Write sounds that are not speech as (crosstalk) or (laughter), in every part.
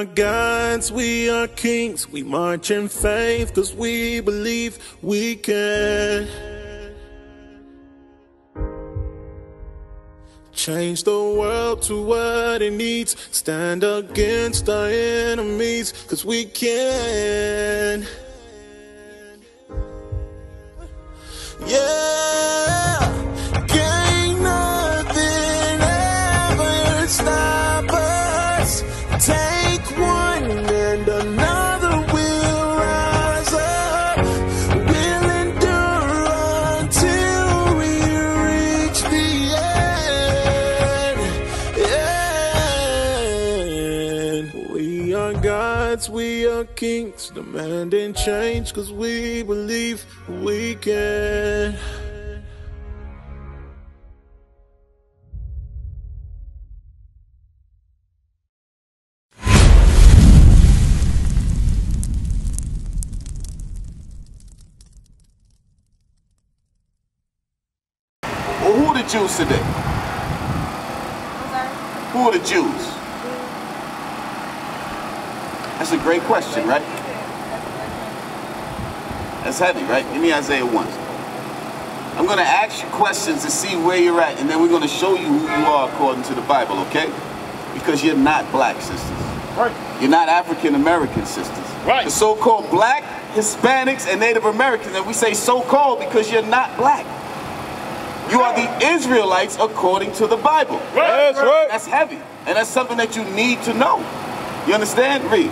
are gods, we are kings. We march in faith cause we believe we can. Change the world to what it needs. Stand against our enemies cause we can. Yeah, kings, demanding change cause we believe we can. Well, who are the Jews today? Who are the Jews? That's a great question, right? That's heavy, right? Give me Isaiah 1. I'm going to ask you questions to see where you're at, and then we're going to show you who you are according to the Bible, okay? Because you're not black sisters. Right. You're not African American sisters. Right. The so-called black, Hispanics, and Native Americans, and we say so-called because you're not black. You are the Israelites according to the Bible. Right. That's right. That's heavy, and that's something that you need to know. You understand? Read.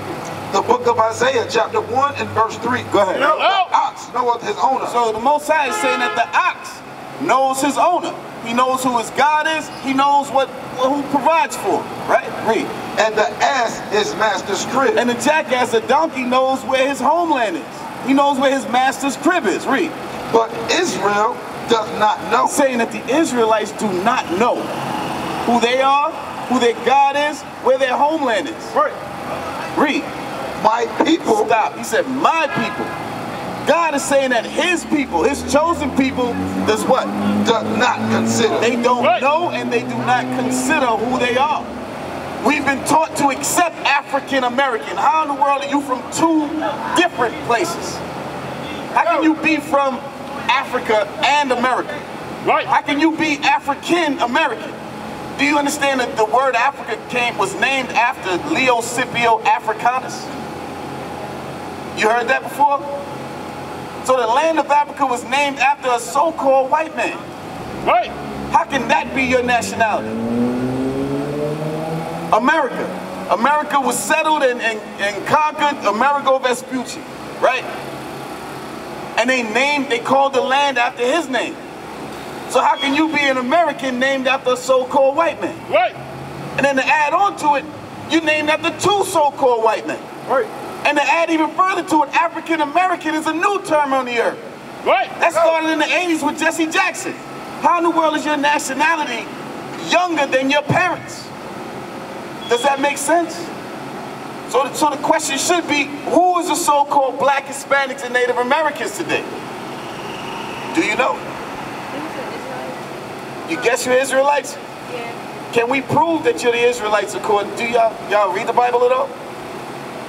The book of Isaiah, chapter 1 and verse 3. Go ahead. No. The oh. ox knoweth his owner. So the Most High is saying that the ox knows his owner. He knows who his God is. He knows what who provides for. him, Right? Read. and the ass is master's crib. And the jackass, the donkey, knows where his homeland is. He knows where his master's crib is. Read. but Israel does not know. Saying that the Israelites do not know who they are, who their God is, where their homeland is. Right. Read. My people Stop. He said, my people. God is saying that his people, his chosen people, does what? does not consider. They don't Right. know and they do not consider who they are. We've been taught to accept African American. How in the world are you from two different places? How can you be from Africa and America? Right. How can you be African American? Do you understand that the word Africa came was named after Leo Scipio Africanus? You heard that before? So the land of Africa was named after a so-called white man. Right. How can that be your nationality? America. America was settled and, and, and conquered Amerigo Vespucci, right? And they named, they called the land after his name. So how can you be an American named after a so-called white man? Right. And then to add on to it, you named after two so-called white men. Right. And to add even further to it, African American is a new term on the earth. Right. That started in the 80s with Jesse Jackson. How in the world is your nationality younger than your parents? Does that make sense? So the, so the question should be, who is the so-called black Hispanics and Native Americans today? Do you know? You guess you're Israelites? Yeah, Can we prove that you're the Israelites according, do y'all, y'all read the Bible at all?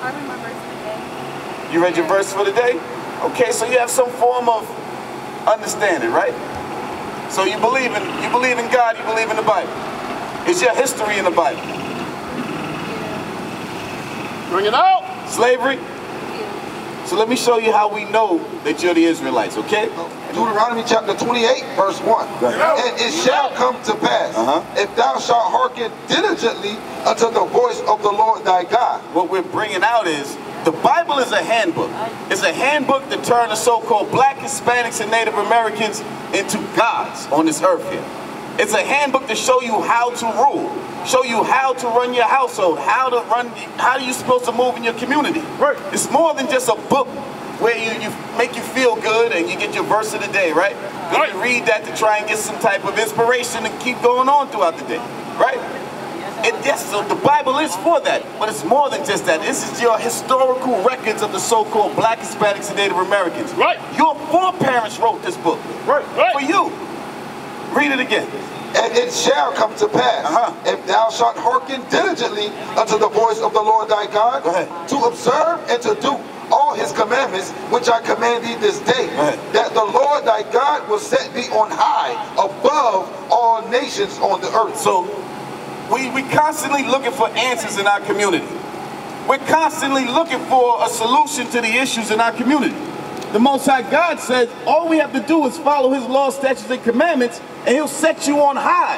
I remember today. You read your verse for the day? Okay, so you have some form of understanding, right? So you believe in you believe in God, you believe in the Bible. Is your history in the Bible? Bring it out. Slavery? So let me show you how we know that you're the Israelites, okay? Oh. Deuteronomy chapter 28, verse 1. ahead. And it shall come to pass, Uh-huh. if thou shalt hearken diligently unto the voice of the Lord thy God. What we're bringing out is the Bible is a handbook. It's a handbook to turn the so-called black Hispanics and Native Americans into gods on this earth here. It's a handbook to show you how to rule, show you how to run your household, how to run, how are you supposed to move in your community. Right. It's more than just a book where you, you make you feel good and you get your verse of the day, right? You Right. can read that to try and get some type of inspiration and keep going on throughout the day, right? It, yes, so the Bible is for that, but it's more than just that. This is your historical records of the so-called black Hispanics and Native Americans. Right. Your foreparents wrote this book Right. Right. for you. Read it again. And it shall come to pass, Uh-huh. if thou shalt hearken diligently unto the voice of the Lord thy God, Go ahead. to observe and to do all his commandments which I command thee this day, that the Lord thy God will set thee on high above all nations on the earth. So we we constantly looking for answers in our community. We're constantly looking for a solution to the issues in our community. The Most High God says all we have to do is follow His laws, statutes, and commandments, and He'll set you on high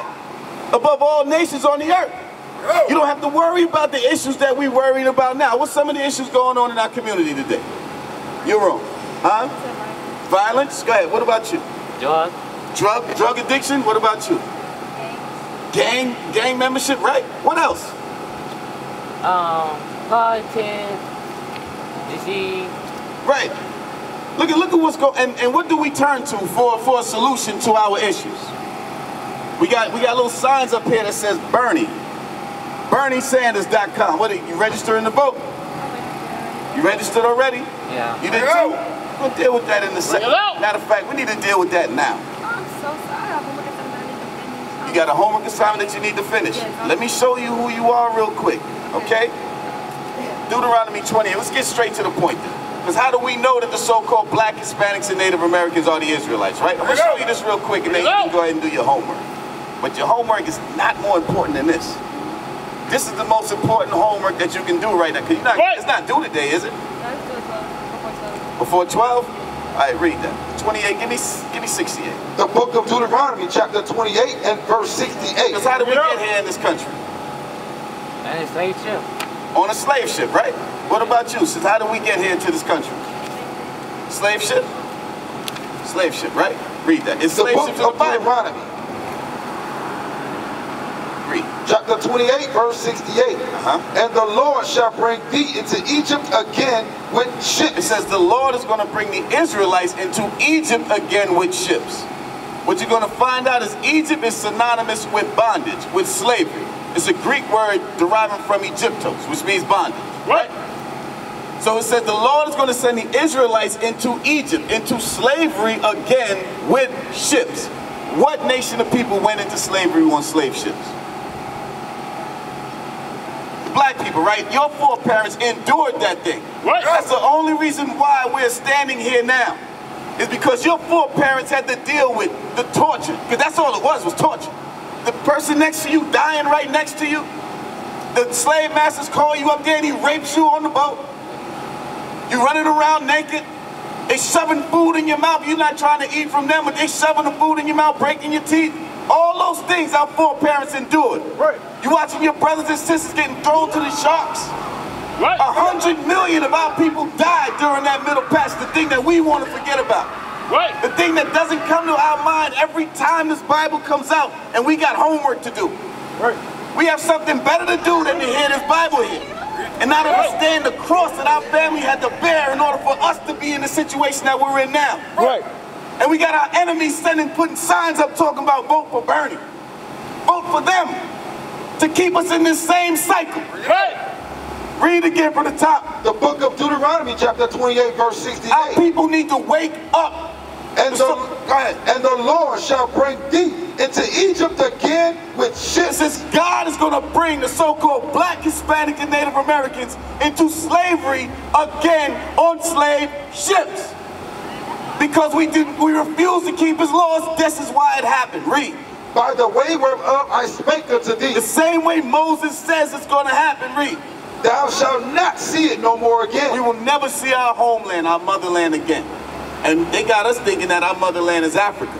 above all nations on the earth. You don't have to worry about the issues that we're worrying about now. What's some of the issues going on in our community today? You're wrong. Huh? Violence? Go ahead. What about you? Drug. Drug drug addiction? What about you? Gang gang membership, right? What else? Um, politics. Disease. Right. Look at look at what's going and, and what do we turn to for, for a solution to our issues? We got we got little signs up here that says Bernie. BernieSanders.com. What are you registering to vote? You registered already? Yeah. You did too? We'll deal with that in a second. it. Matter of fact, we need to deal with that now. I'm so sorry. I have a look at the. You got a homework assignment that you need to finish. Let me show you who you are real quick, okay? Deuteronomy 20. Let's get straight to the point. Because how do we know that the so-called black Hispanics and Native Americans are the Israelites, right? I'm going to show you this real quick and then you can go ahead and do your homework. But your homework is not more important than this. This is the most important homework that you can do right now. Because you're not, Right. it's not due today, is it? That's good, before 12. Before 12? All right, read that. 28, give me, give me 68. The book of Deuteronomy, chapter 28 and verse 68. Because how did we get here in this country? And it's slave ship. On a slave ship, right? What about you? Sis? how did we get here to this country? Slave ship? Slave ship, right? Read that. It's The slave book ships in the of Bible. Deuteronomy, Read. Chapter 28, verse 68. Uh-huh. And the Lord shall bring thee into Egypt again with ships. It says the Lord is going to bring the Israelites into Egypt again with ships. What you're going to find out is Egypt is synonymous with bondage, with slavery. It's a Greek word deriving from Egyptos, which means bondage. Right. So it says the Lord is going to send the Israelites into Egypt, into slavery again with ships. What nation of people went into slavery on slave ships? Black people, right? Your foreparents endured that thing. Right. That's the only reason why we're standing here now. Is because your foreparents had to deal with the torture. Because that's all it was, was torture. The person next to you dying right next to you. The slave masters call you up there and he rapes you on the boat. You running around naked. They shoving food in your mouth. You're not trying to eat from them, but they shoving the food in your mouth, breaking your teeth. Those things our foreparents endured. Right. You watching your brothers and sisters getting thrown to the sharks. Right. A hundred million of our people died during that middle passage, the thing that we want to forget about. Right. The thing that doesn't come to our mind every time this Bible comes out and we got homework to do. Right. We have something better to do than to hear this Bible here. And not understand the cross that our family had to bear in order for us to be in the situation that we're in now. Right. And we got our enemies sending, putting signs up talking about vote for Bernie. Vote for them to keep us in this same cycle. Right. Read again from the top. The book of Deuteronomy, chapter 28, verse 68. Our people need to wake up. And the, So- go ahead. and the Lord shall bring thee into Egypt again with It ships. says God is going to bring the so-called black, Hispanic, and Native Americans into slavery again on slave ships. Because we did, we refuse to keep his laws, this is why it happened. Read. By the way whereof I spake unto thee, The same way Moses says it's going to happen. Read. thou shalt not see it no more again. We will never see our homeland, our motherland again. And they got us thinking that our motherland is Africa.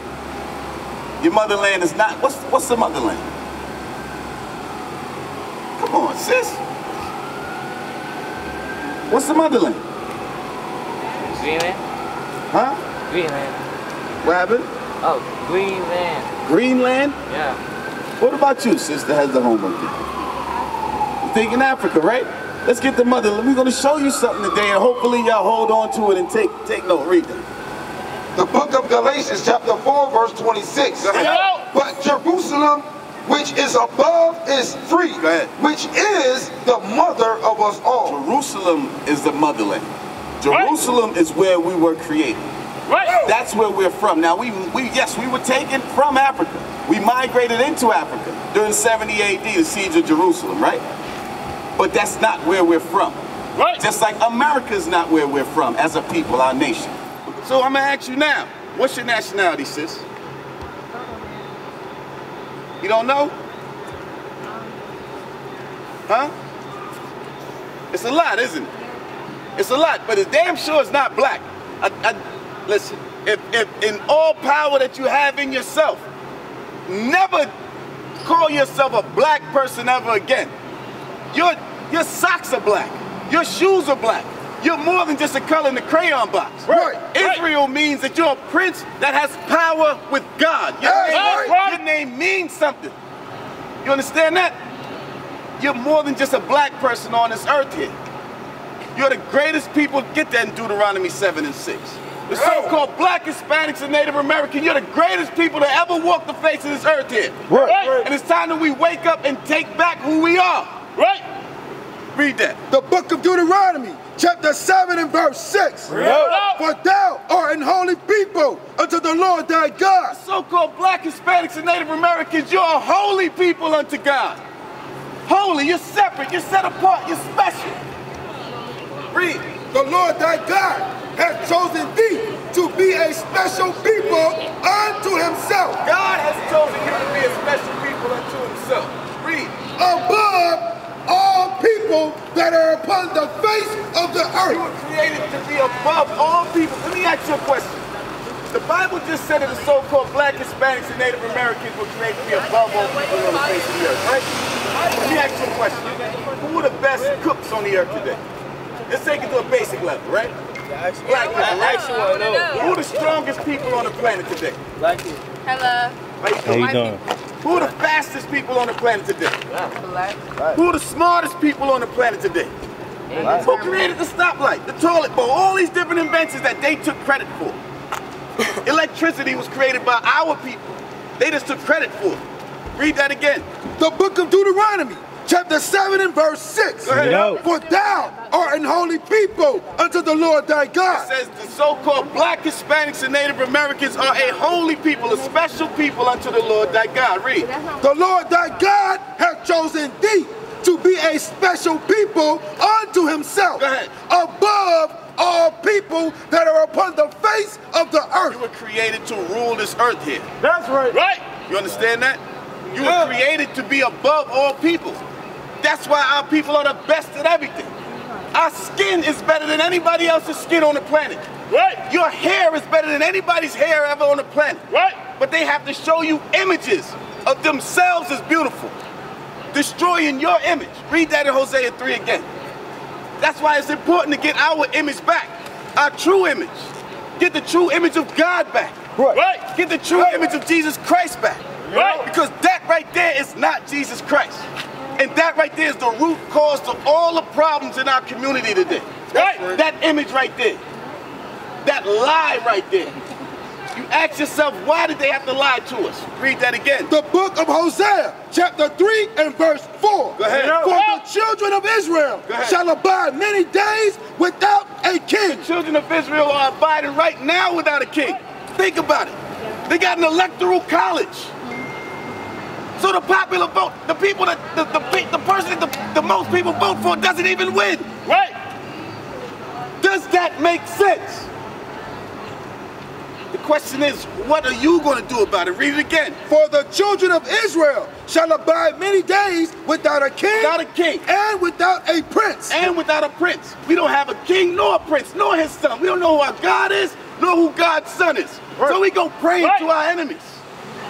Your motherland is not. What's what's the motherland? Come on, sis. What's the motherland? Greenland? Huh? Greenland. What happened? Oh, Greenland. Greenland? Yeah. What about you, sister? Has the homework done? You're thinking Africa, right? Let's get the mother. We're gonna show you something today, and hopefully y'all hold on to it and take take note. Read that. The book of Galatians, chapter 4, verse 26. Go ahead. Out. But Jerusalem, which is above, is free, which is the mother of us all. Jerusalem is the motherland. Jerusalem is where we were created. Right. That's where we're from. Now, we, we yes, we were taken from Africa. We migrated into Africa during 70 AD, the siege of Jerusalem, right? But that's not where we're from. Right. Just like America's not where we're from as a people, our nation. So I'm gonna ask you now, what's your nationality, sis? You don't know? Huh? It's a lot, isn't it? It's a lot, but it's damn sure it's not black. I, I, listen, if, if in all power that you have in yourself, never call yourself a black person ever again. Your, your socks are black. Your shoes are black. You're more than just a color in the crayon box. Right. Israel means that you're a prince that has power with God. Your, Hey, name, right. your name means something. You understand that? You're more than just a black person on this earth here. You're the greatest people. Get that in Deuteronomy 7 and 6. The so-called black Hispanics and Native American, you're the greatest people to ever walk the face of this earth here. Right. And it's time that we wake up and take back who we are. Right. Read that. The book of Deuteronomy, chapter 7 and verse 6. Right. For thou art an holy people unto the Lord thy God. So-called black Hispanics and Native Americans, you're a holy people unto God. Holy, you're separate, you're set apart, you're special. Read. The Lord thy God hath chosen thee to be a special people unto himself, God has chosen you to be a special people unto himself. Read. above all people that are upon the face of the earth. You were created to be above all people. Let me ask you a question. The Bible just said that the so-called black Hispanics and Native Americans were created to be above all people on the face of the earth, right? Let me ask you a question. Who are the best cooks on the earth today? Let's take it to a basic level, right? Black people, right? Who are the strongest people on the planet today? Hello. How you How you doing? Who are the fastest people on the planet today? Black. Who are the smartest people on the planet today? Black. Who created the stoplight, the toilet bowl, all these different inventions that they took credit for? (laughs) Electricity was created by our people. They just took credit for it. Read that again. The book of Deuteronomy, chapter 7 and verse 6. Go For thou art an holy people unto the Lord thy It God. says the so-called black Hispanics and Native Americans are a holy people, a special people unto the Lord thy God. Read. The Lord thy God hath chosen thee to be a special people unto himself, Go ahead. above all people that are upon the face of the earth. You earth. were created to rule this earth here. That's right. Right. You understand that? You were created to be above all people. That's why our people are the best at everything. Our skin is better than anybody else's skin on the planet. Right. Your hair is better than anybody's hair ever on the planet. Right. But they have to show you images of themselves as beautiful, destroying your image. Read that in Hosea 3 again. That's why it's important to get our image back, our true image. Get the true image of God back. Right. Get the true image of Jesus Christ back. Right. Because that right there is not Jesus Christ. And that right there is the root cause to all the problems in our community today. Right. That image right there. That lie right there. You ask yourself, why did they have to lie to us? Read that again. The book of Hosea, chapter 3 and verse 4. Go ahead. For the children of Israel shall abide many days without a king. Children of Israel are abiding right now without a king. Think about it. They got an electoral college. So the popular vote, the people that the, the, the person that the, the most people vote for doesn't even win. Right. Does that make sense? The question is, what are you going to do about it? Read it again. For the children of Israel shall abide many days without a king, Without a king. and without a prince. And without a prince. We don't have a king nor a prince nor his son. We don't know who our God is nor who God's son is. So we go praying Right. to our enemies.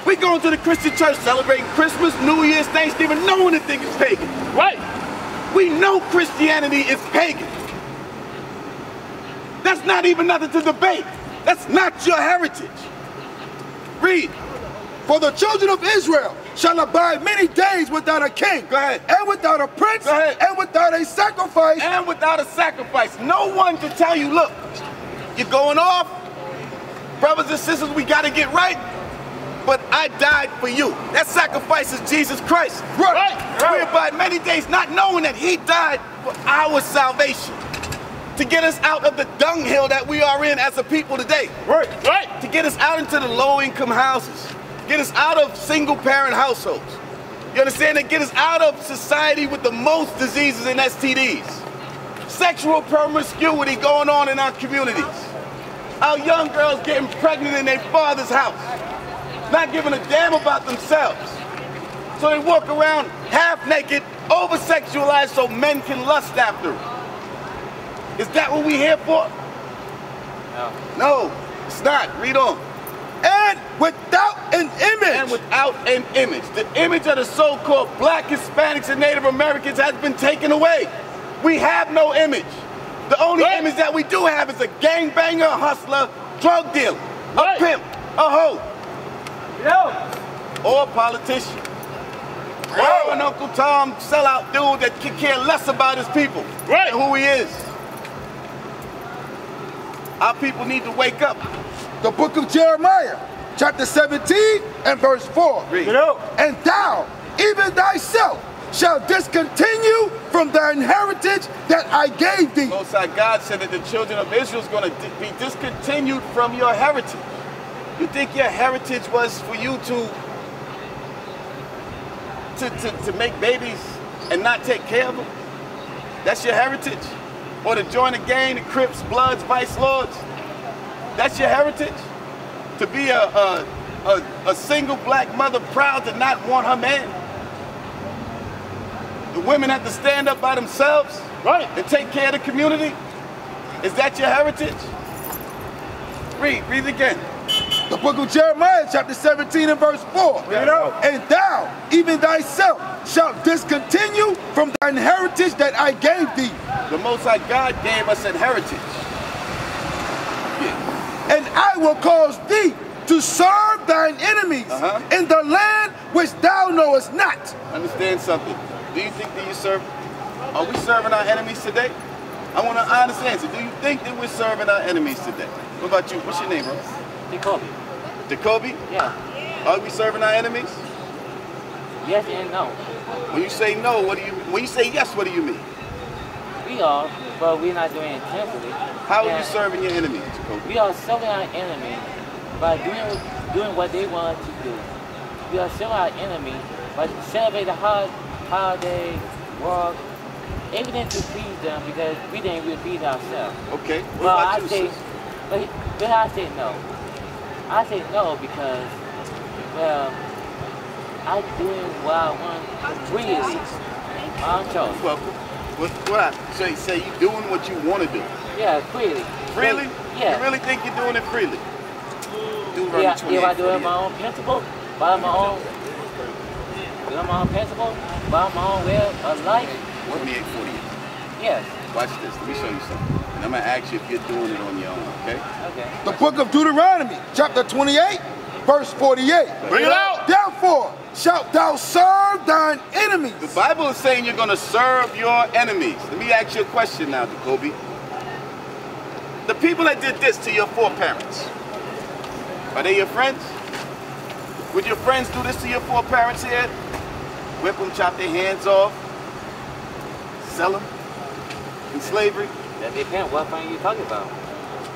We go to the Christian church celebrating Christmas, New Year's, Thanksgiving, knowing the thing is pagan. Right. We know Christianity is pagan. That's not even nothing to debate. That's not your heritage. Read. For the children of Israel shall abide many days without a king, Go ahead. and without a prince, Go ahead. and without a sacrifice. and without a sacrifice. No one to tell you, look, you're going off. Brothers and sisters, we got to get right. But I died for you. That sacrifice is Jesus Christ. Right. We abide many days not knowing that he died for our salvation. to get us out of the dunghill that we are in as a people today. Right. Right. To get us out into the low income houses, get us out of single parent households. You understand? To get us out of society with the most diseases and STDs. Sexual promiscuity going on in our communities. Our young girls getting pregnant in their father's house, not giving a damn about themselves. So they walk around half naked, over sexualized so men can lust after them. Is that what we here for? No. No, it's not. Read on. And without an image. And without an image. The image of the so-called black Hispanics and Native Americans has been taken away. We have no image. The only Right. image that we do have is a gangbanger, hustler, drug dealer, a pimp, a hoe, No. or a politician. Or an Uncle Tom sellout dude that can care less about his people Right. who he is. Our people need to wake up. The book of Jeremiah, chapter 17 and verse 4. Read. And thou, even thyself, shall discontinue from thine heritage that I gave thee. Most High God said that the children of Israel is going to be discontinued from your heritage. You think your heritage was for you to, to, to, to make babies and not take care of them? That's your heritage? Or to join a gang, the Crips, Bloods, Vice Lords? That's your heritage? To be a, a, a, a single black mother proud to not want her man? The women have to stand up by themselves? Right. and take care of the community? Is that your heritage? Read, read again. The book of Jeremiah, chapter 17 and verse 4. Read it. And thou, even thyself, shalt discontinue from thine heritage that I gave thee. The Most High God gave us an heritage. Yeah. And I will cause thee to serve thine enemies Uh-huh. in the land which thou knowest not. Understand something. Do you think that you serve, are we serving our enemies today? I want an honest answer. Do you think that we're serving our enemies today? What about you? What's your name, bro? Jacoby. Jacoby? Yeah. Are we serving our enemies? Yes and no. When you say no, what do you, when you say yes, what do you mean? We are, but we're not doing it intentionally. How are you serving your enemies, Jacoby? We are serving our enemy by doing doing what they want to do. We are serving our enemy by celebrating the hard, holiday, work, everything to please them because we didn't really please ourselves. Okay. What Well, I say, but, but I say no. I say no because, well, I'm doing what I want freely. My own choice. Well, what, what I say, say you doing what you want to do. Yeah, freely. Freely? Yeah. You really think you're doing it freely? Deuteronomy Yeah, if I 28, do it my own principle, by my own, do it my own principle, by my own way of life, 48, 48. Yes. Watch this. Let me show you something. And I'm going to ask you if you're doing it on your own, okay? Okay. The book of Deuteronomy, chapter 28, verse 48. Bring it out. Therefore shalt thou serve thine enemies. The Bible is saying you're going to serve your enemies. Let me ask you a question now, Jacoby. The people that did this to your foreparents, are they your friends? Would your friends do this to your foreparents here? Whip them, chop their hands off, sell them in slavery? That depends what fun you talking about.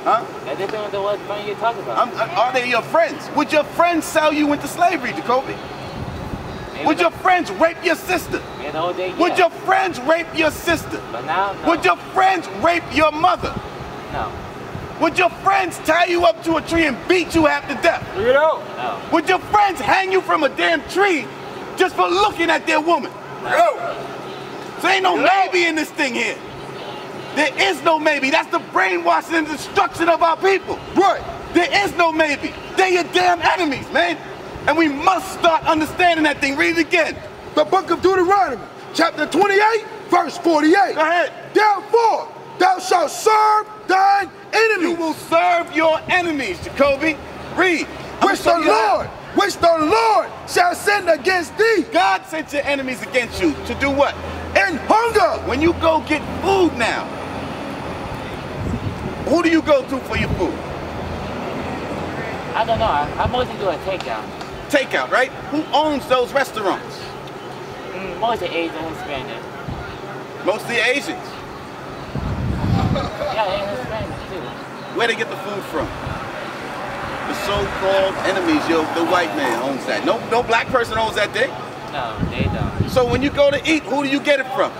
Huh? That depends on what fun you talking about. I'm- uh, are they your friends? Would your friends sell you into slavery, Jacoby? Maybe Would your friends rape your sister? in the old day, Would your friends rape your sister? But now, no. Would your friends rape your mother? No. Would your friends tie you up to a tree and beat you half to death? It out. No. Would your friends hang you from a damn tree just for looking at their woman? No. So ain't no maybe in this thing here. There is no maybe. That's the brainwashing and destruction of our people. Right. There is no maybe. They're your damn enemies, man. And we must start understanding that thing. Read it again. The book of Deuteronomy, chapter 28, verse 48. Go ahead. Therefore thou shalt serve thine enemies. You will serve your enemies, Jacoby. Read. Which the. Lord, which the Lord shall send against thee God sent your enemies against you to do what? in hunger, When you go get food now, who do you go to for your food? I don't know. I, I mostly do a takeout. Takeout, right? Who owns those restaurants? Mm, mostly Asian and Hispanic. Mostly Asians. Yeah, and Hispanic too. Where do they get the food from? The so-called enemies, yo, the white man owns that. No, no black person owns that thing. No, they don't. So when you go to eat, who do you get it from?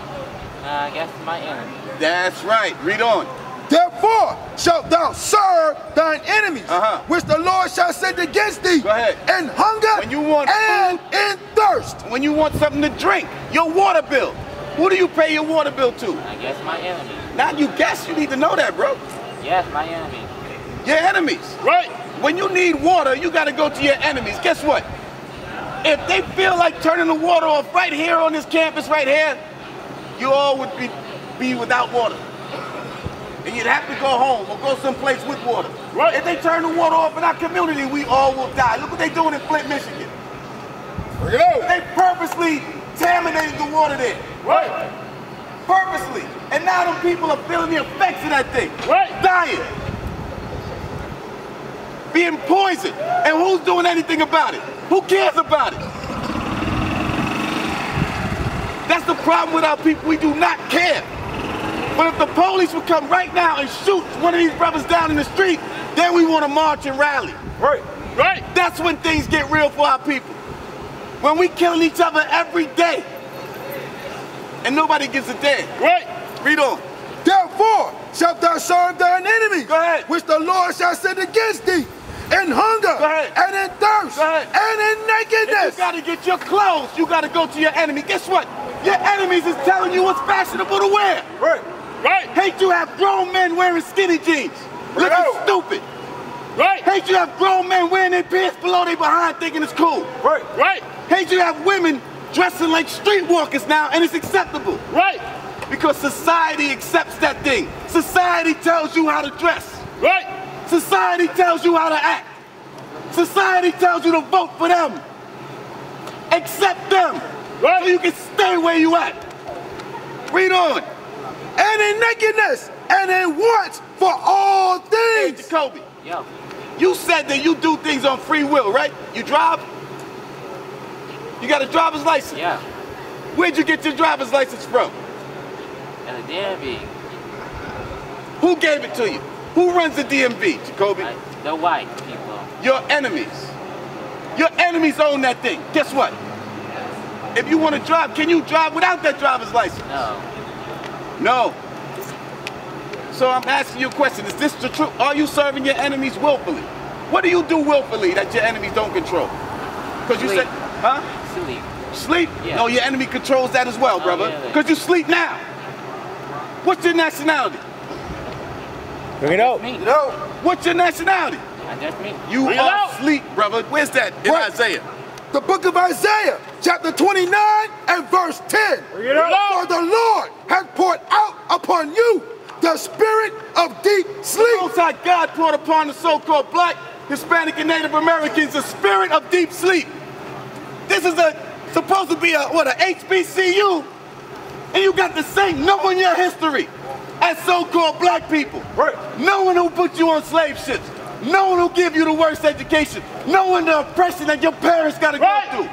Uh, I guess my enemy. That's right. Read on. Therefore shalt thou serve thine enemies, Uh-huh. which the Lord shall send against thee Go ahead. in hunger When you want and in thirst. When you want something to drink, your water bill. Who do you pay your water bill to? I guess my enemy. Not you guess. You need to know that, bro. Yes, my enemy. Your enemies. Right. When you need water, you got to go to your enemies. Guess what? If they feel like turning the water off right here on this campus right here, you all would be, be without water. And you'd have to go home or go someplace with water. Right. If they turn the water off in our community, we all will die. Look what they're doing in Flint, Michigan. Bring it out. They purposely contaminated the water there. Right. Purposely. And now them people are feeling the effects of that thing. Right. Dying. Being poisoned. And who's doing anything about it? Who cares about it? That's the problem with our people. We do not care. But if the police would come right now and shoot one of these brothers down in the street, then we want to march and rally. Right. Right. That's when things get real for our people. When we killing each other every day. And nobody gives a damn. Right. Read on. Therefore shalt thou serve thine enemies, Go ahead. which the Lord shall send against thee in hunger Go ahead. and in thirst Go ahead. and in If you gotta get your clothes, you gotta go to your enemy. Guess what? Your enemies is telling you what's fashionable to wear. Right. Right. Hate you have grown men wearing skinny jeans. Looking stupid. Right. Hate you have grown men wearing their pants below their behind thinking it's cool. Right. Right. Hate you have women dressing like streetwalkers now and it's acceptable. Right. Because society accepts that thing. Society tells you how to dress. Right. Society tells you how to act. Society tells you to vote for them. Accept them. Right. So you can stay where you at. Read on. And in nakedness and in want for all Hey, things. Jacoby, Yo, you said that you do things on free will, right? You drive? You got a driver's license? yeah. Where'd you get your driver's license from? And the DMV. Who gave it to you? Who runs the DMV, Jacoby? Like, the white people. Your enemies. Your enemies own that thing. Guess what? If you want to drive, can you drive without that driver's license? No. No. So I'm asking you a question. Is this the truth? Are you serving your enemies willfully? What do you do willfully that your enemies don't control? Because you said, huh? Sleep. Sleep? Yeah. No, your enemy controls that as well, Oh, brother. really? Because you sleep now. What's your nationality? Bring it out. Me. No, What's your nationality? And that's me. You Bring it are out. asleep, brother. Where's that in What? Isaiah? the book of Isaiah, chapter 29 and verse 10. Bring it out. For the Lord has poured out upon you the spirit of deep sleep. Most High God poured upon the so-called black, Hispanic, and Native Americans the spirit of deep sleep. This is a supposed to be a what a HBCU, and you got the same knowing your history as so-called black people. Right. Knowing who put you on slave ships, knowing who give you the worst education, knowing the oppression that your parents got to Right. go through,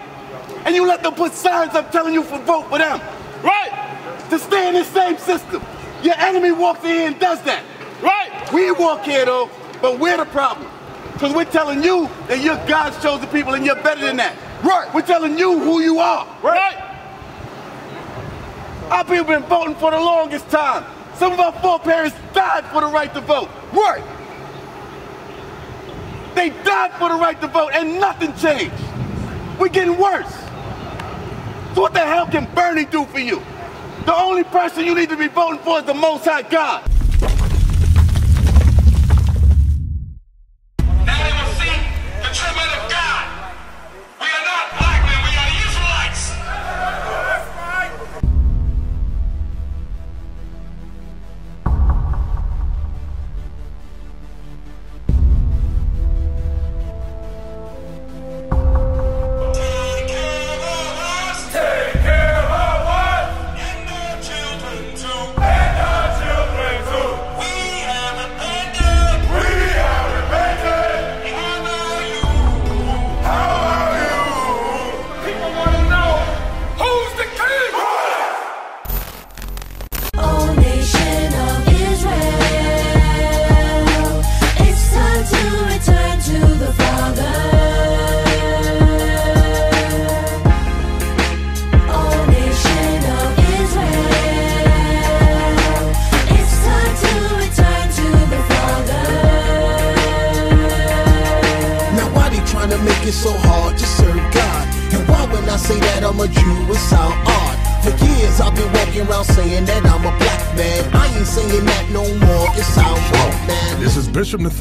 and you let them put signs up telling you to vote for them Right. To stay in the same system. Your enemy walks in here and does that. Right. We walk here though, but we're the problem. Because we're telling you that you're God's chosen people and you're better than that. Right. We're telling you who you are. Right. Our people been voting for the longest time. Some of our foreparents died for the right to vote. Right. They died for the right to vote and nothing changed. We're getting worse. So what the hell can Bernie do for you? The only person you need to be voting for is the Most High God.